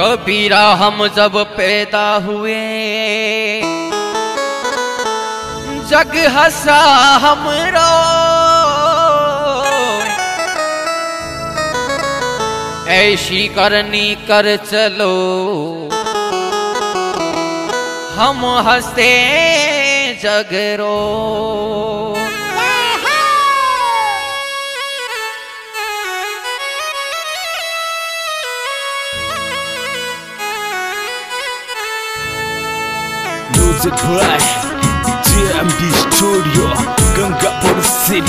कबीरा हम जब पैदा हुए। जग हसा हमरो ऐसी करनी कर चलो। हम हँसते जगरो Music Rush DMD Studio Genggak Produksi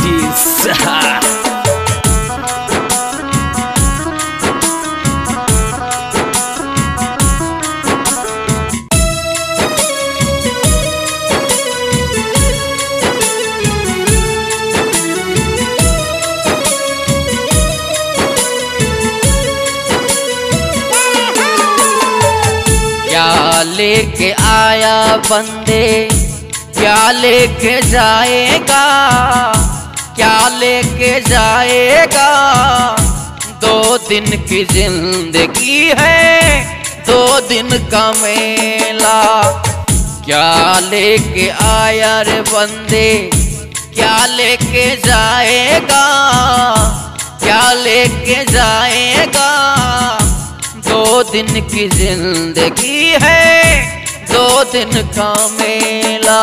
लेके आया बंदे। क्या लेके जाएगा? क्या लेके जाएगा? दो दिन की ज़िंदगी है, दो दिन का मेला। क्या लेके आया रे बंदे? क्या लेके जाएगा? क्या लेके जाएगा? दिन की ज़िंदगी है दो दिन का मेला।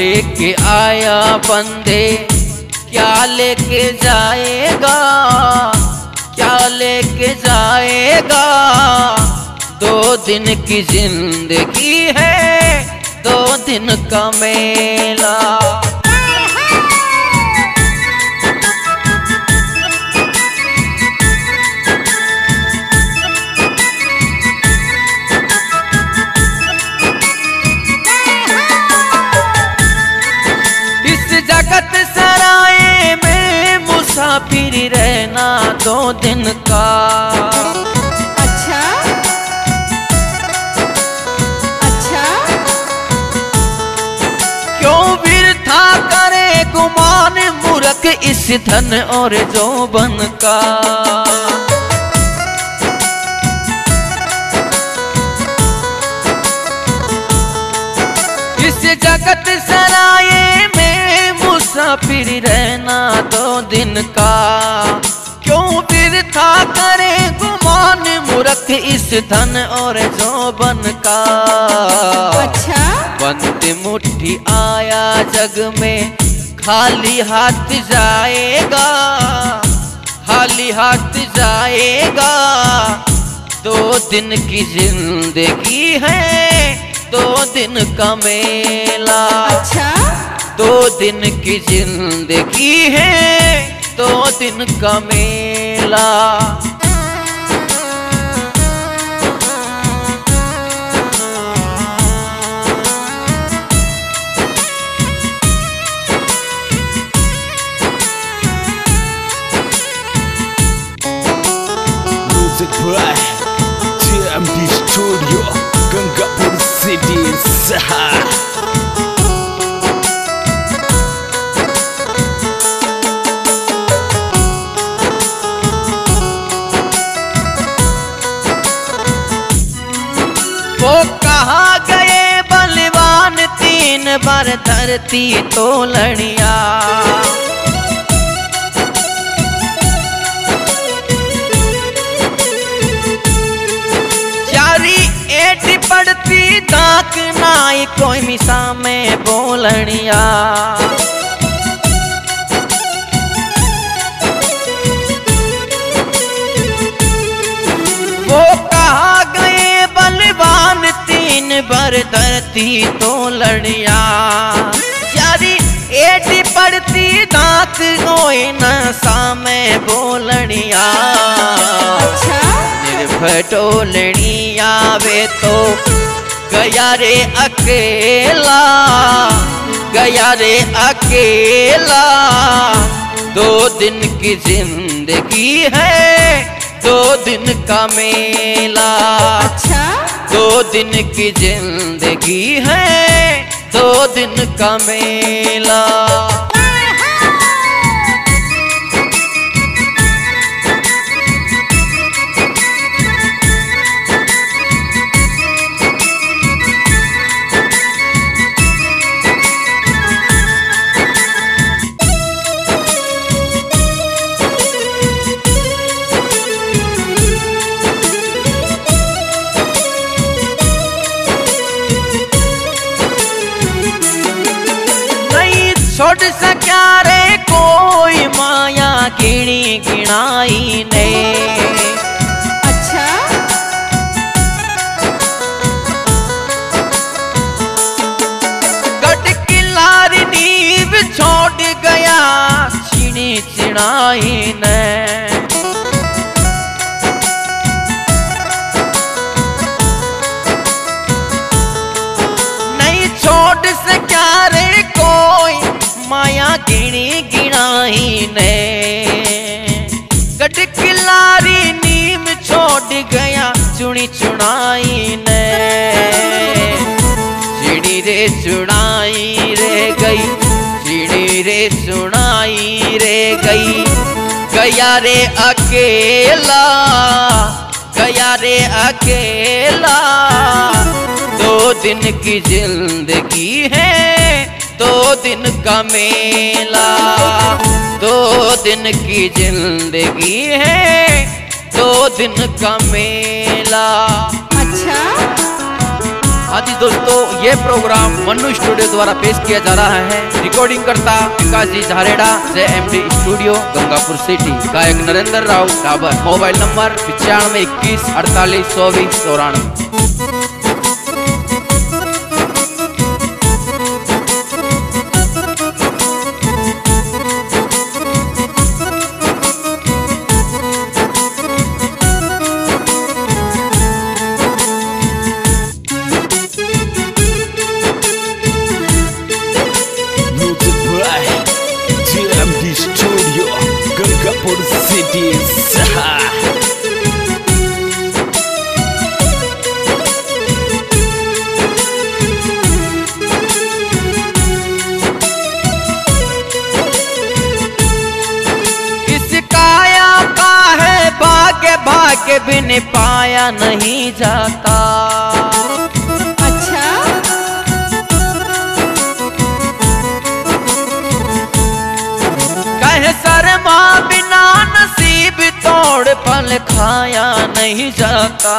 लेके आया बंदे, क्या लेके जाएगा? क्या लेके जाएगा? दो दिन की ज़िंदगी है, दो दिन का मेला। दिन का। अच्छा। अच्छा। क्यों था करे गुमान मूर्ख इस धन और जोबन का? इस जगत सराय में मुसाफिर रहना दो दिन का। मूर्ख इस धन और जोबन का। अच्छा। बंद मुट्ठी आया जग में खाली हाथ जाएगा। खाली हाथ जाएगा। दो दिन की ज़िंदगी है दो दिन का मेला। अच्छा। दो दिन की ज़िंदगी है दो दिन का मेला। कहा गए बलवान तीन बार धरती तो लड़िया कोई में बोलनिया। वो कहा गए बलवान तीन बार धरती तो लड़िया यारी एटी पड़ती दांत गोए न सामे बोलनिया। अच्छा। निर्भय टोलनी आवे तो गया रे अकेला गया रे अकेला। दो दिन की ज़िंदगी है दो दिन का मेला। अच्छा। दो दिन की ज़िंदगी है दो दिन का मेला। सका रे कोई माया गिणी गिणाई ने छोड़ गया, चुनी चुनाई ने। चिड़ी रे चुनाई रे गई चिड़ी रे चुनाई रे गई। गया रे अकेला, गया रे अकेला। दो दिन की ज़िंदगी है, दो दिन का मेला। दो दिन की ज़िंदगी है दो दिन का मेला। अच्छा। हाँ जी दोस्तों ये प्रोग्राम मनु स्टूडियो द्वारा पेश किया जा रहा है। रिकॉर्डिंग करता Vikas ji Jhareda J M D studio Gangapur city गायक नरेंद्र राव डाबर। मोबाइल नंबर पिचानवे इक्कीस अड़तालीस चौबीस चौरानवे। है भाग्य भाग्य बिन पाया नहीं जाता। नहीं जाता।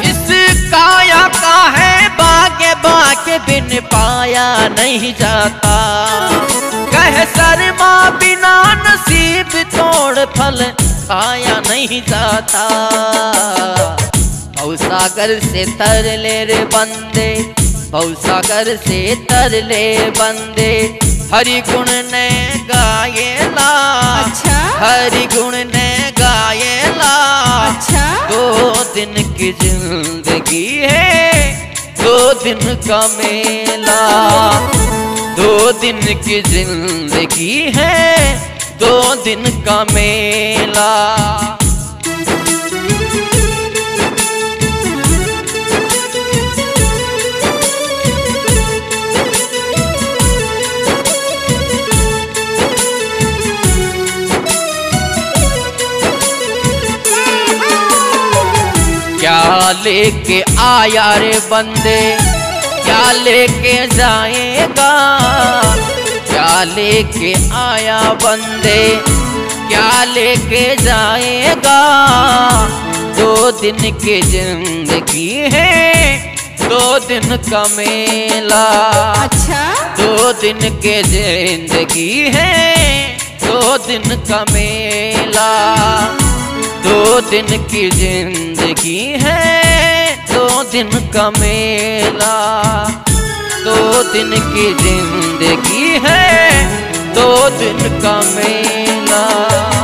इस काया का है भाग्य भाग्य बिन पाया नहीं जाता। कह शर्मा बिना नसीब तोड़ फल खाया नहीं जाता। भवसागर से तरले रे बंदे भवसागर से तरले बंदे। हरि गुण ने गायेला। अच्छा। हरि गुण ने गायेला। अच्छा। दो दिन की ज़िंदगी है दो दिन का मेला। दो दिन की ज़िंदगी है दो दिन का मेला। लेके आया रे बंदे? क्या लेके जाएगा? क्या लेके आया बंदे? क्या लेके जाएगा? दो दिन की ज़िंदगी है दो दिन का मेला। अच्छा। दो दिन के ज़िंदगी है दो दिन का मेला। दो दिन की ज़िंदगी है दिन का मेला। दो दिन की ज़िंदगी है दो दिन का मेला।